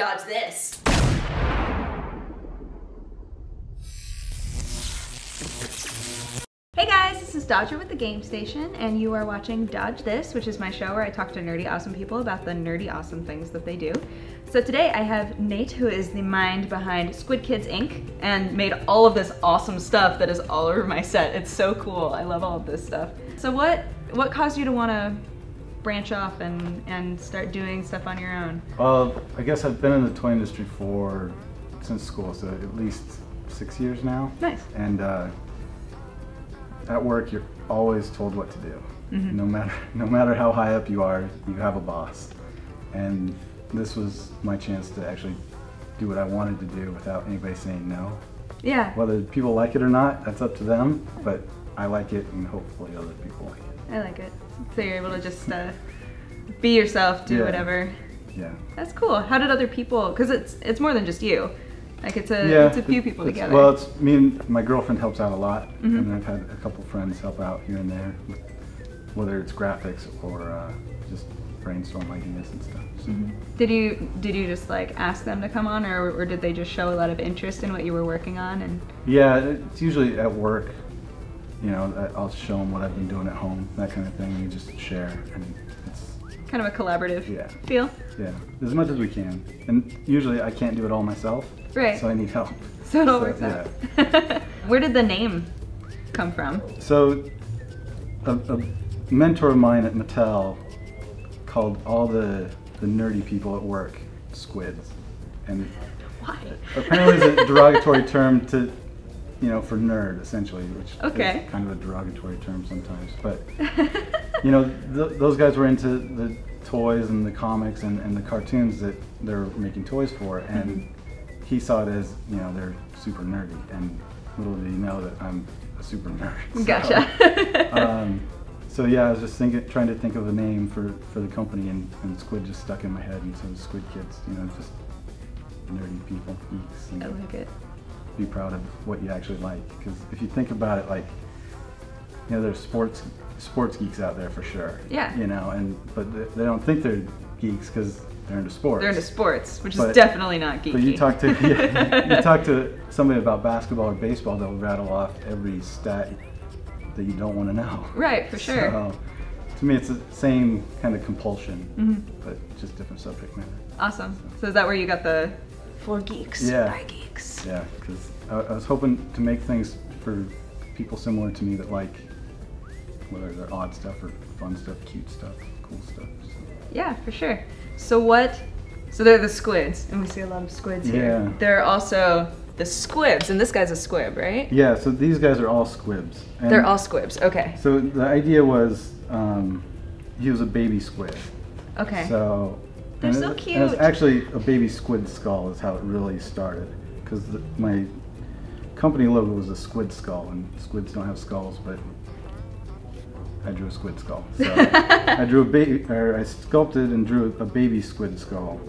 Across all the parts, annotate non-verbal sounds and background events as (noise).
Dodge this. Hey guys, this is Dodger with the Game Station, and you are watching Dodge This, which is my show where I talk to nerdy awesome people about the nerdy awesome things that they do. So today I have Nate, who is the mind behind Squid Kids Ink., and made all of this awesome stuff that is all over my set. It's so cool. I love all of this stuff. So what what caused you to want to branch off and, and start doing stuff on your own? Well, I guess I've been in the toy industry for since school, so at least six years now. Nice. And uh, at work, you're always told what to do. Mhm. No matter (laughs) no matter how high up you are, you have a boss. And this was my chance to actually do what I wanted to do without anybody saying no. Yeah, Whether people like it or not, that's up to them. But I like it, and hopefully other people like it. I like it. So you're able to just uh, be yourself, do Yeah. whatever. Yeah. That's cool. How did other people? Because it's it's more than just you. Like it's a yeah, it's a few people together. Well, it's me and my girlfriend helps out a lot, Mhm. and I've had a couple friends help out here and there, with, whether it's graphics or uh, just brainstorm ideas and stuff. So. Mhm. Did you did you just like ask them to come on, or, or did they just show a lot of interest in what you were working on? And Yeah, it's usually at work. You know, I'll show them what I've been doing at home, that kind of thing. We just share, and it's kind of a collaborative Yeah. feel. yeah, as much as we can. And usually I can't do it all myself, Right. so I need help. So it all So, works out. (laughs) Where did the name come from? So, a, a mentor of mine at Mattel called all the, the nerdy people at work squids. And Why? apparently it's a derogatory term to, you know, for nerd, essentially, which Okay. is kind of a derogatory term sometimes. But, (laughs) you know, th- those guys were into the toys and the comics and, and the cartoons that they're making toys for. And he saw it as, you know, they're super nerdy. And little did he know that I'm a super nerd. (laughs) So, Gotcha. (laughs) um, so yeah, I was just thinking, trying to think of a name for, for the company, and, and Squid just stuck in my head, and so Squid Kids, you know, just nerdy people, geeks, I like it. Be proud of what you actually like. Because if you think about it, like, you know, there's sports sports geeks out there for sure. Yeah. You know, and but they, don't think they're geeks because they're into sports. They're into sports, which is definitely not geeky. But you talk to yeah, (laughs) you talk to somebody about basketball or baseball, they'll rattle off every stat that you don't want to know. Right, for sure. So, to me, it's the same kind of compulsion, Mhm. but just different subject matter. Awesome. So is that where you got the for geeks Yeah. by geeks? Yeah, because I, I was hoping to make things for people similar to me that like whether they're odd stuff or fun stuff, cute stuff, cool stuff. So. Yeah, for sure. So what? So they're the squids, and we see a lot of squids here. Yeah. They're also the squibs, and this guy's a squib, right? Yeah, so these guys are all squibs. And They're all squibs. Okay. So the idea was um, he was a baby squid. Okay. So They're and so it- and it's cute. actually a baby squid skull is how it really started because my company logo was a squid skull and squids don't have skulls, but I drew a squid skull. So (laughs) I drew a baby, or I sculpted and drew a baby squid skull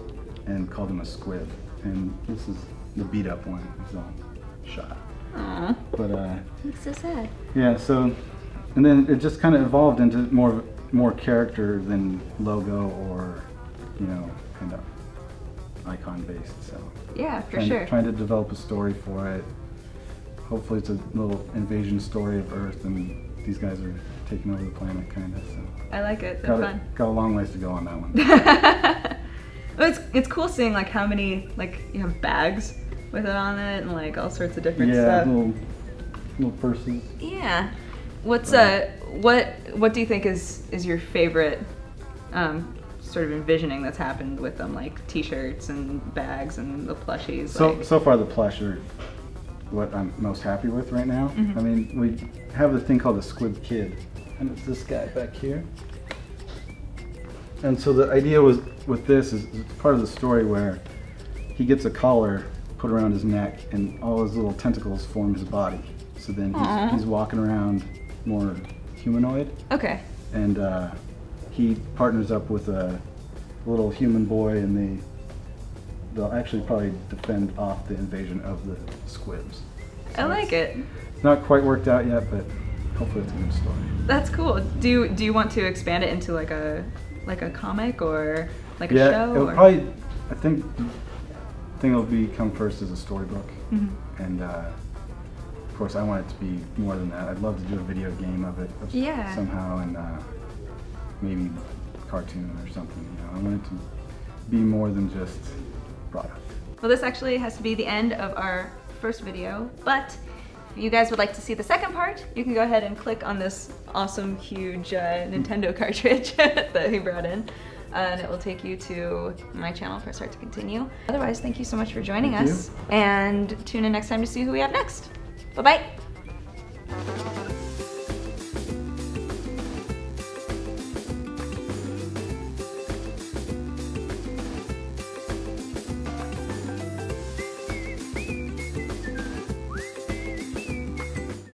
and called him a squid. And this is the beat up one. It's all shot. Aw, But uh, that's so sad. yeah, so, and then it just kind of evolved into more more character than logo or, you know, kind of icon based. So Yeah, for trying, sure. trying to develop a story for it. Hopefully, it's a little invasion story of Earth, and these guys are taking over the planet, kind of. So I like it. They're got a, fun. got a long ways to go on that one. (laughs) well, it's it's cool seeing like how many like you have bags with it on it and like all sorts of different yeah, stuff. little little purses. Yeah. What's uh what what do you think is is your favorite um sort of envisioning that's happened with them like t-shirts and bags and the plushies So like, so far, the plush are what I'm most happy with right now. Mhm. I mean, we have the thing called the Squid Kid, and it's this guy back here. And so the idea was with this is it's part of the story where he gets a collar put around his neck, and all his little tentacles form his body. So then he's, he's walking around more humanoid, Okay. and uh, he partners up with a little human boy, and they they'll actually probably defend off the invasion of the squibs. I like it. It's not quite worked out yet, but hopefully it's a good story. That's cool. Do you, do you want to expand it into like a like a comic or like a yeah, show? it'll or- probably. I think thing will be come first as a storybook, Mhm. and uh, of course I want it to be more than that. I'd love to do a video game of it Yeah. somehow, and uh, maybe cartoon or something. You know, I want it to be more than just product. Well, this actually has to be the end of our first video, but if you guys would like to see the second part, you can go ahead and click on this awesome, huge uh, Nintendo (laughs) cartridge (laughs) that he brought in, and it will take you to my channel Press Heart to Continue. Otherwise, thank you so much for joining Thank us, and tune in next time to see who we have next. Bye-bye.